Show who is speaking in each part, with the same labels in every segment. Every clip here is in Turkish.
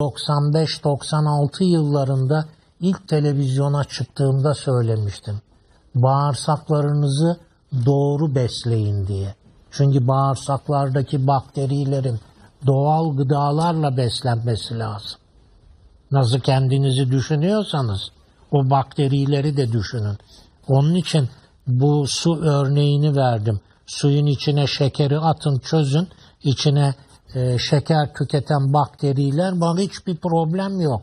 Speaker 1: 95-96 yıllarında ilk televizyona çıktığımda söylemiştim. Bağırsaklarınızı doğru besleyin diye. Çünkü bağırsaklardaki bakterilerin doğal gıdalarla beslenmesi lazım. Nasıl kendinizi düşünüyorsanız o bakterileri de düşünün. Onun için bu su örneğini verdim. Suyun içine şekeri atın çözün. İçine e, şeker tüketen bakteriler var hiçbir problem yok.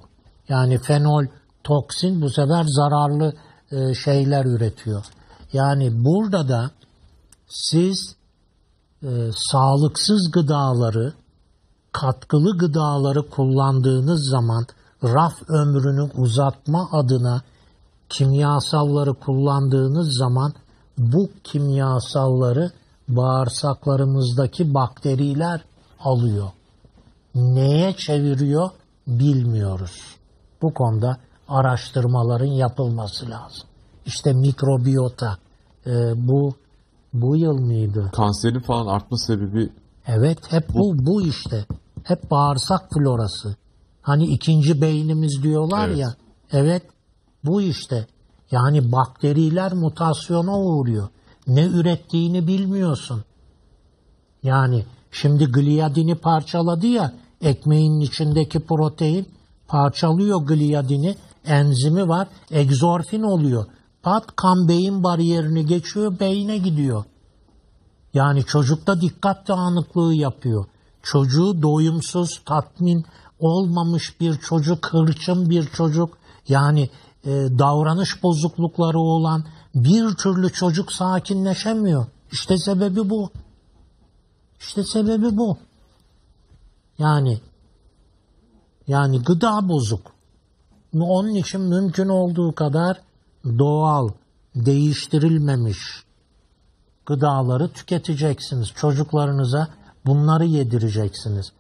Speaker 1: Yani fenol toksin bu sefer zararlı e, şeyler üretiyor. Yani burada da siz e, sağlıksız gıdaları, katkılı gıdaları kullandığınız zaman raf ömrünü uzatma adına kimyasalları kullandığınız zaman bu kimyasalları bağırsaklarımızdaki bakteriler alıyor. Neye çeviriyor bilmiyoruz. Bu konuda araştırmaların yapılması lazım. İşte mikrobiyota e, bu bu yıl mıydı?
Speaker 2: Kanserin falan artma sebebi
Speaker 1: Evet hep bu bu işte. Hep bağırsak florası. Hani ikinci beynimiz diyorlar
Speaker 2: Evet.
Speaker 1: ya. Evet bu işte. Yani bakteriler mutasyona uğruyor. Ne ürettiğini bilmiyorsun. Yani şimdi gliadini parçaladı ya ekmeğin içindeki protein parçalıyor gliadini enzimi var egzorfin oluyor. Pat kan beyin bariyerini geçiyor beyne gidiyor. Yani çocukta dikkat dağınıklığı yapıyor. Çocuğu doyumsuz, tatmin olmamış bir çocuk, hırçın bir çocuk, yani e, davranış bozuklukları olan bir türlü çocuk sakinleşemiyor. İşte sebebi bu. İşte sebebi bu. Yani yani gıda bozuk. Onun için mümkün olduğu kadar doğal, değiştirilmemiş, gıdaları tüketeceksiniz. Çocuklarınıza bunları yedireceksiniz.